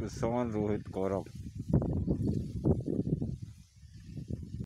with someone who hit Gaurav.